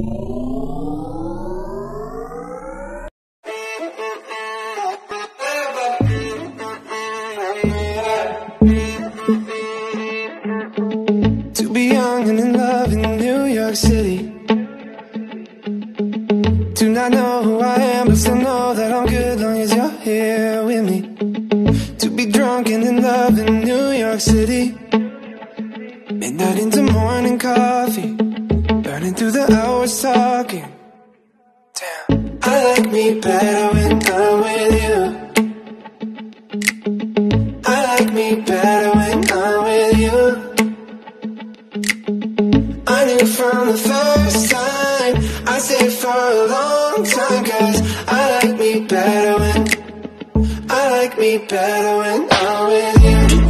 To be young and in love in New York City. Do not know who I am, but still know that I'm good long as you're here with me. To be drunk and in love in New York City. Midnight into morning coffee. Burning through the hours talking. Damn. I like me better when I'm with you. I like me better when I'm with you. I knew from the first time I stayed for a long time Cause I like me better when I like me better when I'm with you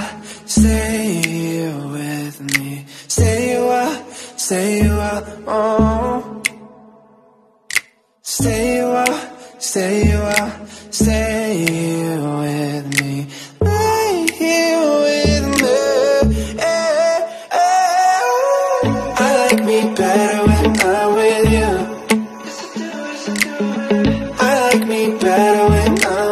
stay a while, stay with me. Stay a while, stay a while, oh. Stay a while, stay a while, stay with me. Lay here with me. eh, eh. I like me better when I'm with you. I like me better when I'm